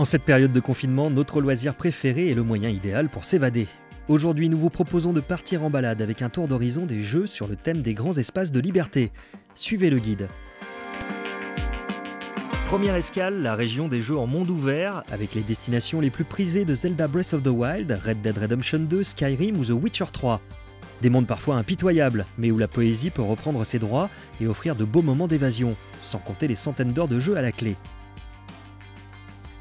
En cette période de confinement, notre loisir préféré est le moyen idéal pour s'évader. Aujourd'hui, nous vous proposons de partir en balade avec un tour d'horizon des jeux sur le thème des grands espaces de liberté. Suivez le guide. Première escale, la région des jeux en monde ouvert, avec les destinations les plus prisées de Zelda Breath of the Wild, Red Dead Redemption 2, Skyrim ou The Witcher 3. Des mondes parfois impitoyables, mais où la poésie peut reprendre ses droits et offrir de beaux moments d'évasion, sans compter les centaines d'heures de jeu à la clé.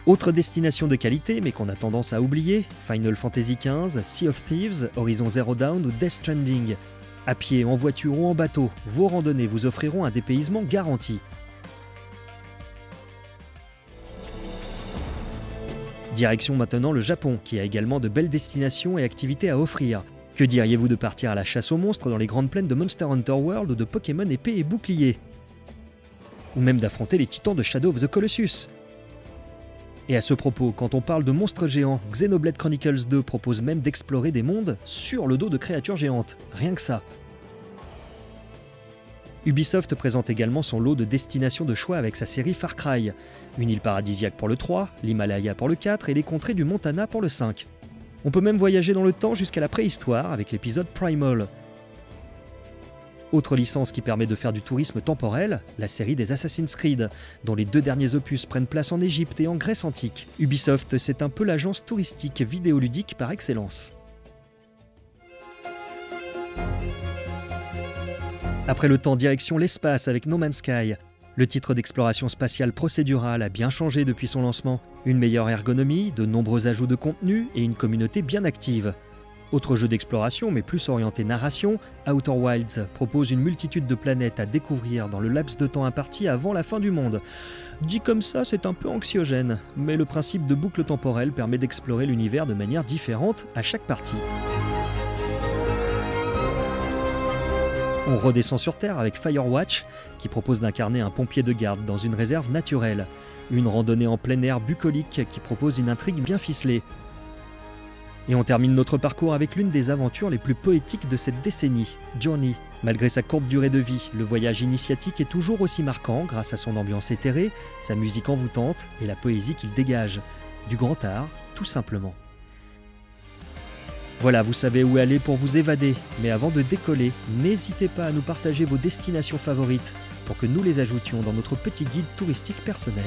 Autre destination de qualité, mais qu'on a tendance à oublier, Final Fantasy XV, Sea of Thieves, Horizon Zero Dawn ou Death Stranding. À pied, en voiture ou en bateau, vos randonnées vous offriront un dépaysement garanti. Direction maintenant le Japon, qui a également de belles destinations et activités à offrir. Que diriez-vous de partir à la chasse aux monstres dans les grandes plaines de Monster Hunter World ou de Pokémon épée et bouclier Ou même d'affronter les titans de Shadow of the Colossus? Et à ce propos, quand on parle de monstres géants, Xenoblade Chronicles 2 propose même d'explorer des mondes sur le dos de créatures géantes. Rien que ça. Ubisoft présente également son lot de destinations de choix avec sa série Far Cry. Une île paradisiaque pour le 3, l'Himalaya pour le 4 et les contrées du Montana pour le 5. On peut même voyager dans le temps jusqu'à la préhistoire avec l'épisode Primal. Autre licence qui permet de faire du tourisme temporel, la série des Assassin's Creed, dont les deux derniers opus prennent place en Égypte et en Grèce antique. Ubisoft, c'est un peu l'agence touristique vidéoludique par excellence. Après le temps direction l'espace avec No Man's Sky, le titre d'exploration spatiale procédurale a bien changé depuis son lancement. Une meilleure ergonomie, de nombreux ajouts de contenu et une communauté bien active. Autre jeu d'exploration, mais plus orienté narration, Outer Wilds propose une multitude de planètes à découvrir dans le laps de temps imparti avant la fin du monde. Dit comme ça, c'est un peu anxiogène, mais le principe de boucle temporelle permet d'explorer l'univers de manière différente à chaque partie. On redescend sur Terre avec Firewatch, qui propose d'incarner un pompier de garde dans une réserve naturelle. Une randonnée en plein air bucolique qui propose une intrigue bien ficelée. Et on termine notre parcours avec l'une des aventures les plus poétiques de cette décennie, Journey. Malgré sa courte durée de vie, le voyage initiatique est toujours aussi marquant grâce à son ambiance éthérée, sa musique envoûtante et la poésie qu'il dégage. Du grand art, tout simplement. Voilà, vous savez où aller pour vous évader, mais avant de décoller, n'hésitez pas à nous partager vos destinations favorites pour que nous les ajoutions dans notre petit guide touristique personnel.